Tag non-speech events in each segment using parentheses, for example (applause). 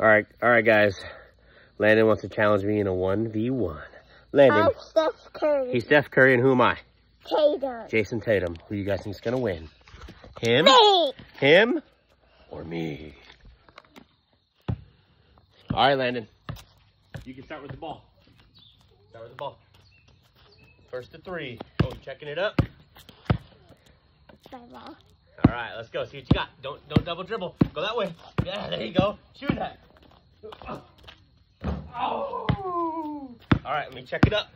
All right, all right, guys. Landon wants to challenge me in a 1v1. Landon, I'm Steph Curry. he's Steph Curry, and who am I? Tatum. Jayson Tatum. Who you guys think's gonna win? Him? Me. Him? Or me? All right, Landon. You can start with the ball. Start with the ball. First to three. Oh, checking it up? All right, let's go. See what you got. Don't don't double dribble. Go that way. Yeah, there you go. Shoot that. Oh. All right, let me check it up.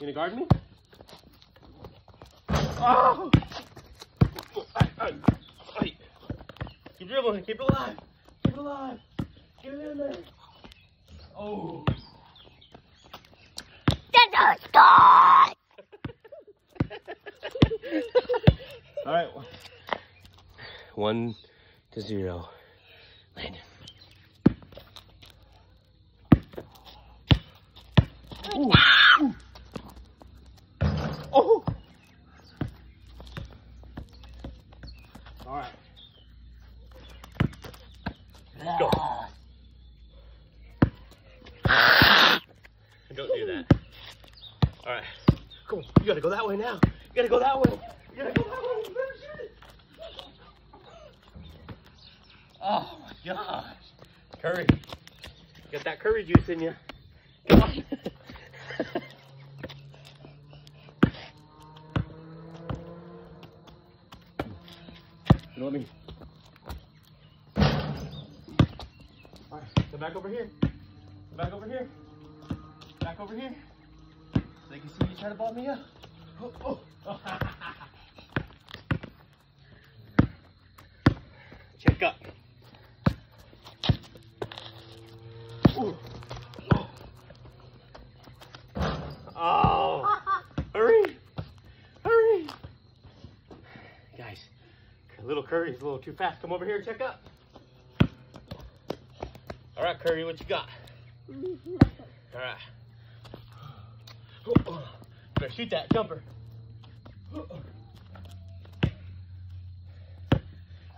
You gonna guard me? Oh. Keep dribbling. Keep it alive. Keep it alive. Get it in there. Oh. That's a. All right. One to zero. Landon. Ooh. Ooh. Oh. All right. Let's go. (sighs) Don't do that. All right. Come on. You gotta go that way now. You gotta go that way. You gotta go that way. You better shoot it. Oh my gosh. Curry. Got that curry juice in (laughs) you. Come on. you let me. Alright, come back over here. Come back over here. Back over here. So they can see you trying to ball me up. Oh, oh. oh. (laughs) Check up. Ooh. Oh. Oh. Hurry. Hurry. Guys, little Curry's a little too fast. Come over here and check up. All right, Curry, what you got? All right. Oh, Better shoot that jumper.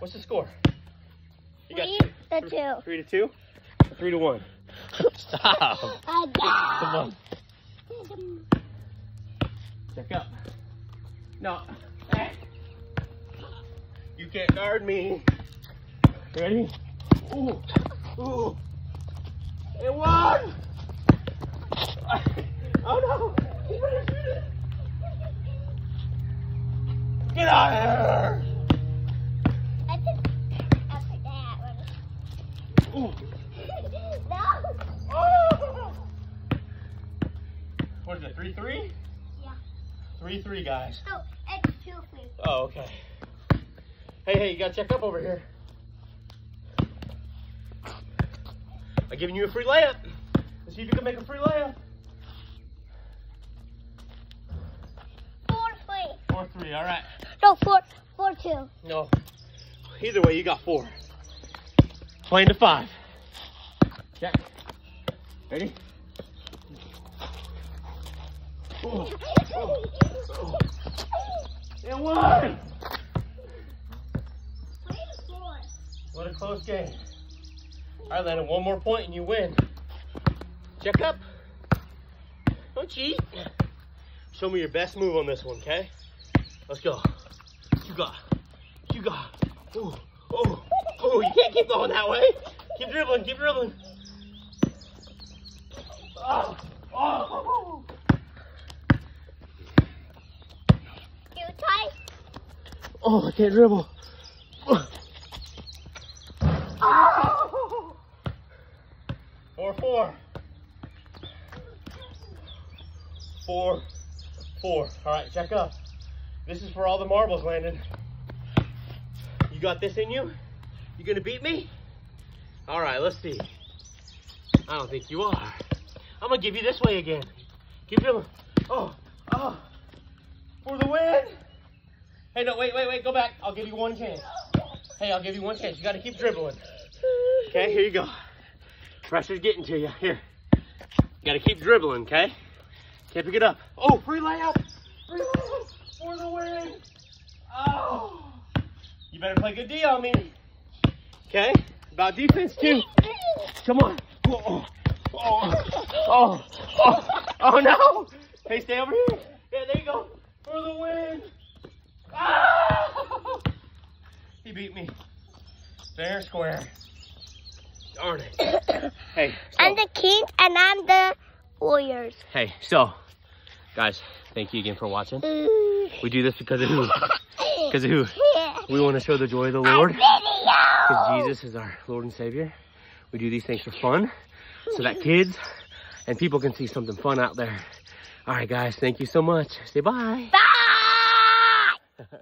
What's the score? You Three two. to two. Three to two? Three to one. (laughs) Stop. I Come on. Check up. No. Hey. You can't guard me. Ready? Ooh. Ooh. It won! (laughs) Oh no! You better shoot it! Get out of here! I did after that one. Ooh. (laughs) no. Oh. What is it, 3 3? Yeah. 3 3, guys. No, it's two you. Oh, okay. Hey, hey, you gotta check up over here. I'm giving you a free layup. Let's see if you can make a free layup. Four three. Four three, all right. No, four four two. No. Either way, you got four. Playing to five. Check. Ready? Oh, oh, oh. It won! What a close game. All right, Landon, one more point and you win. Check up. Don't cheat. Show me your best move on this one, okay? Let's go. You got. You got. Ooh. Oh. Oh, you can't keep going that way. Keep dribbling. Keep dribbling. Oh. Oh. You tie. Oh, I can't dribble. Four, four. Four, four. All right, check up. This is for all the marbles, Landon. You got this in you? You gonna beat me? All right, let's see. I don't think you are. I'm gonna give you this way again. Keep dribbling. Oh, oh, for the win. Hey, no, wait, wait, wait, go back. I'll give you one chance. Hey, I'll give you one chance. You gotta keep dribbling. Okay, here you go. Pressure's getting to you. Here. Gotta keep dribbling, okay? Can't pick it up. Oh, free layup! Free layup for the win! Oh! You better play good D on me. Okay? About defense too. Come on. Oh, oh, oh, oh, oh no. Hey, stay over here. Yeah, there you go. For the win. Ah! He beat me. Fair square. Darn it. Hey. so- I'm the king and I'm the Warriors. Hey, so, guys, thank you again for watching. Mm. We do this because of who? (laughs) Because of who? Yeah. We want to show the joy of the Lord. Because Jesus is our Lord and Savior. We do these things for fun so that kids and people can see something fun out there. All right, guys, thank you so much. Say bye. Bye.